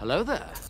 Hello there.